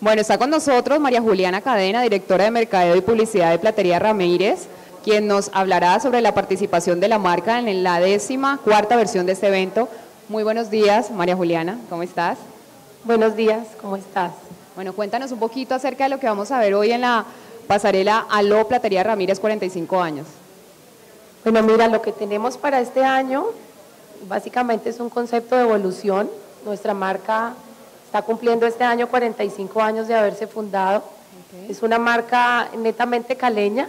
Bueno, está con nosotros María Juliana Cadena, directora de Mercadeo y Publicidad de Platería Ramírez, quien nos hablará sobre la participación de la marca en la décima cuarta versión de este evento. Muy buenos días, María Juliana, ¿cómo estás? Buenos días, ¿cómo estás? Bueno, cuéntanos un poquito acerca de lo que vamos a ver hoy en la pasarela Aló Platería Ramírez 45 años. Bueno, mira, lo que tenemos para este año básicamente es un concepto de evolución. Nuestra marca Está cumpliendo este año 45 años de haberse fundado. Es una marca netamente caleña,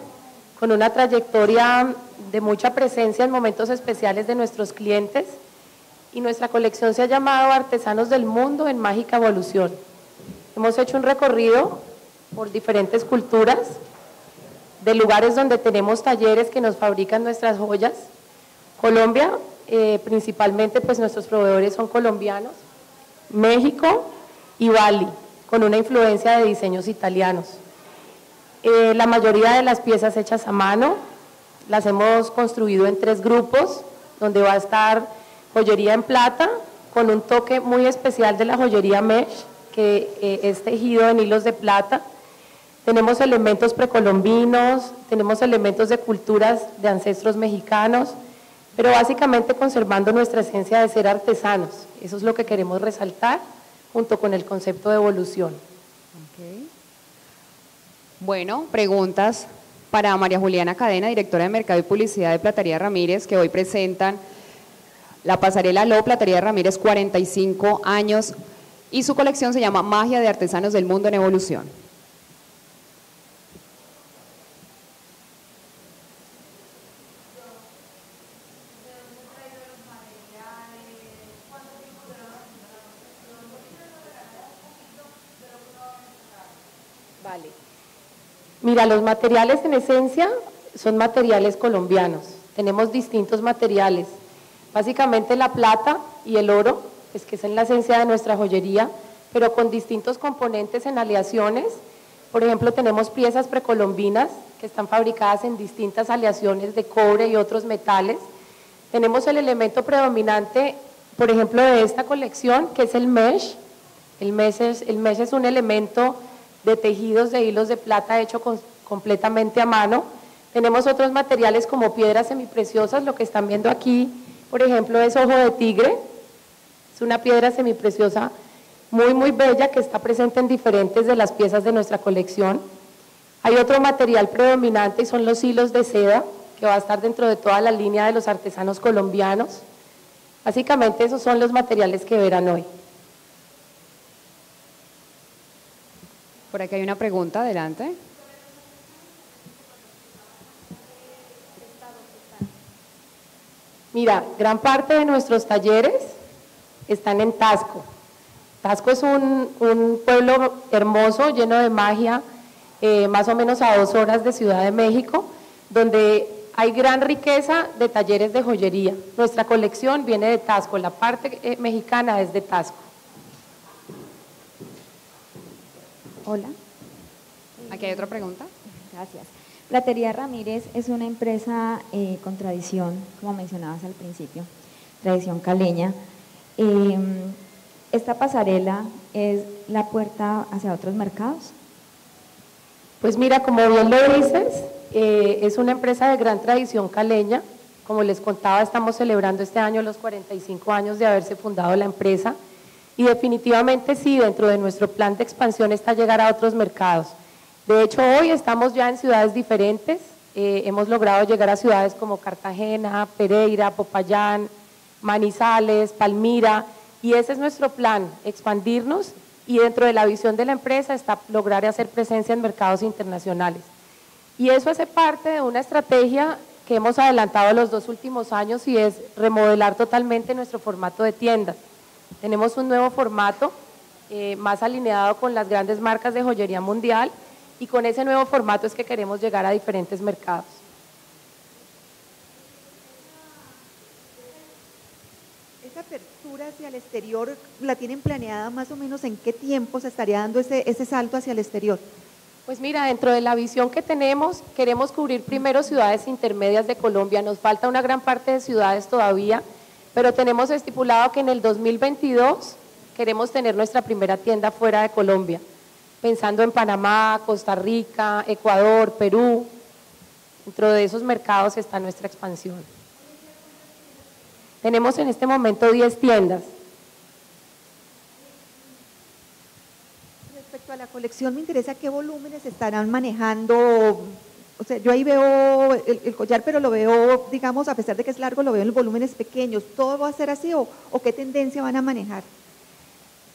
con una trayectoria de mucha presencia en momentos especiales de nuestros clientes. Y nuestra colección se ha llamado Artesanos del Mundo en Mágica Evolución. Hemos hecho un recorrido por diferentes culturas, de lugares donde tenemos talleres que nos fabrican nuestras joyas. Colombia, eh, principalmente, pues nuestros proveedores son colombianos. México y Bali, con una influencia de diseños italianos. Eh, la mayoría de las piezas hechas a mano las hemos construido en tres grupos, donde va a estar joyería en plata, con un toque muy especial de la joyería mesh, que eh, es tejido en hilos de plata. Tenemos elementos precolombinos, tenemos elementos de culturas de ancestros mexicanos, pero básicamente conservando nuestra esencia de ser artesanos. Eso es lo que queremos resaltar junto con el concepto de evolución. Bueno, preguntas para María Juliana Cadena, directora de Mercado y Publicidad de Platería Ramírez, que hoy presentan la pasarela Lo Platería Ramírez 45 años y su colección se llama Magia de Artesanos del Mundo en Evolución. Mira, los materiales en esencia son materiales colombianos. Tenemos distintos materiales. Básicamente la plata y el oro, es que es en la esencia de nuestra joyería, pero con distintos componentes en aleaciones. Por ejemplo, tenemos piezas precolombinas que están fabricadas en distintas aleaciones de cobre y otros metales. Tenemos el elemento predominante, por ejemplo, de esta colección, que es el mesh. El mesh es, el mesh es un elemento de tejidos de hilos de plata hecho completamente a mano. Tenemos otros materiales como piedras semipreciosas, lo que están viendo aquí, por ejemplo, es ojo de tigre. Es una piedra semipreciosa muy, muy bella que está presente en diferentes de las piezas de nuestra colección. Hay otro material predominante y son los hilos de seda, que va a estar dentro de toda la línea de los artesanos colombianos. Básicamente esos son los materiales que verán hoy. Por aquí hay una pregunta, adelante. Mira, gran parte de nuestros talleres están en Tasco. Tasco es un, pueblo hermoso, lleno de magia, eh, más o menos a dos horas de Ciudad de México, donde hay gran riqueza de talleres de joyería. Nuestra colección viene de Tasco, la parte eh, mexicana es de Tasco. Hola. Aquí hay otra pregunta. Gracias. Platería Ramírez es una empresa eh, con tradición, como mencionabas al principio, tradición caleña. Em, ¿Esta pasarela es la puerta hacia otros mercados? Pues mira, como bien lo dices, eh, es una empresa de gran tradición caleña. Como les contaba, estamos celebrando este año los 45 años de haberse fundado la empresa. Y definitivamente sí, dentro de nuestro plan de expansión está llegar a otros mercados. De hecho, hoy estamos ya en ciudades diferentes. Eh, hemos logrado llegar a ciudades como Cartagena, Pereira, Popayán, Manizales, Palmira, y ese es nuestro plan, expandirnos y dentro de la visión de la empresa está lograr hacer presencia en mercados internacionales. Y eso hace parte de una estrategia que hemos adelantado los dos últimos años y es remodelar totalmente nuestro formato de tiendas. Tenemos un nuevo formato eh, más alineado con las grandes marcas de joyería mundial y con ese nuevo formato es que queremos llegar a diferentes mercados. ¿Esa apertura hacia el exterior la tienen planeada más o menos en qué tiempo se estaría dando ese, ese salto hacia el exterior? Pues mira, dentro de la visión que tenemos, queremos cubrir primero ciudades intermedias de Colombia. Nos falta una gran parte de ciudades todavía pero tenemos estipulado que en el 2022 queremos tener nuestra primera tienda fuera de Colombia. pensando en Panamá, Costa Rica, Ecuador, Perú. Dentro de esos mercados está nuestra expansión. Tenemos en este momento 10 tiendas. Respecto a la colección, me interesa qué volúmenes estarán manejando. O sea, yo ahí veo el, collar, pero lo veo, digamos, a pesar de que es largo, lo veo en volúmenes pequeños. ¿Todo va a ser así o, o qué tendencia van a manejar?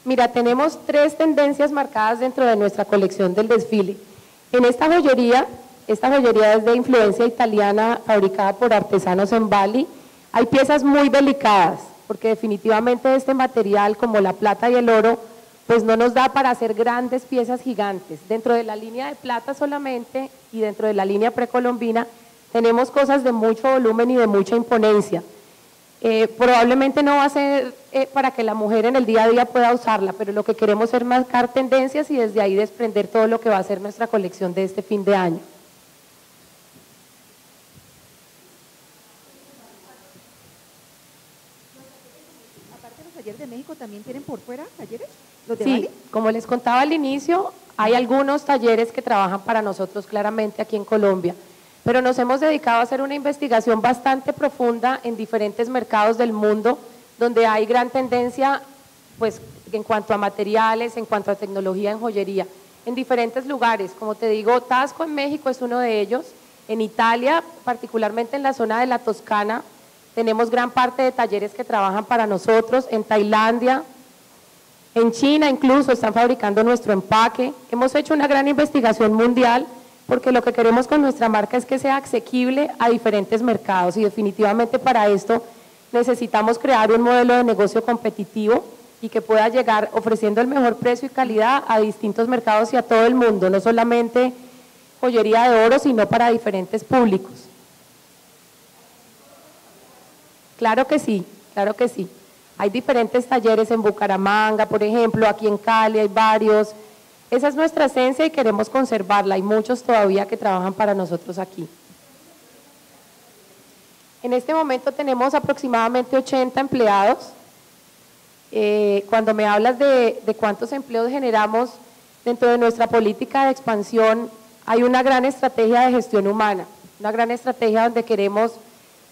Mira, tenemos tres tendencias marcadas dentro de nuestra colección del desfile. En esta joyería, esta joyería es de influencia italiana, fabricada por artesanos en Bali. Hay piezas muy delicadas, porque definitivamente este material, como la plata y el oro, pues no nos da para hacer grandes piezas gigantes. Dentro de la línea de plata solamente y dentro de la línea precolombina tenemos cosas de mucho volumen y de mucha imponencia. Eh, probablemente no va a ser eh, para que la mujer en el día a día pueda usarla, pero lo que queremos es marcar tendencias y desde ahí desprender todo lo que va a ser nuestra colección de este fin de año. Aparte los talleres de México, ¿también tienen por fuera talleres? ¿Los de sí, como les contaba al inicio, hay algunos talleres que trabajan para nosotros claramente aquí en Colombia pero nos hemos dedicado a hacer una investigación bastante profunda en diferentes mercados del mundo, donde hay gran tendencia pues, en cuanto a materiales, en cuanto a tecnología en joyería, en diferentes lugares. Como te digo, Tasco en México es uno de ellos. En Italia, particularmente en la zona de la Toscana, tenemos gran parte de talleres que trabajan para nosotros. En Tailandia, en China incluso están fabricando nuestro empaque. Hemos hecho una gran investigación mundial porque lo que queremos con nuestra marca es que sea asequible a diferentes mercados y definitivamente para esto necesitamos crear un modelo de negocio competitivo y que pueda llegar ofreciendo el mejor precio y calidad a distintos mercados y a todo el mundo, no solamente joyería de oro, sino para diferentes públicos. Claro que sí, claro que sí. Hay diferentes talleres en Bucaramanga, por ejemplo, aquí en Cali hay varios, esa es nuestra esencia y queremos conservarla. Hay muchos todavía que trabajan para nosotros aquí. En este momento tenemos aproximadamente 80 empleados. Eh, cuando me hablas de, de cuántos empleos generamos dentro de nuestra política de expansión, hay una gran estrategia de gestión humana, una gran estrategia donde queremos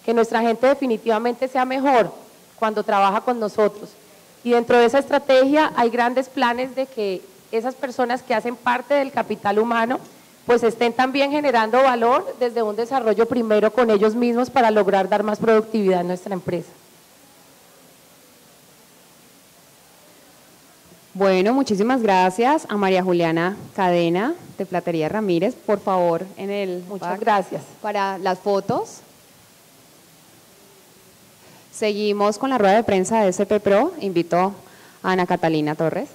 que nuestra gente definitivamente sea mejor cuando trabaja con nosotros. Y dentro de esa estrategia hay grandes planes de que esas personas que hacen parte del capital humano, pues estén también generando valor desde un desarrollo primero con ellos mismos para lograr dar más productividad en nuestra empresa. Bueno, muchísimas gracias a María Juliana Cadena de Platería Ramírez. Por favor, en el Muchas gracias. Para las fotos. Seguimos con la rueda de prensa de SP Pro. Invito a Ana Catalina Torres.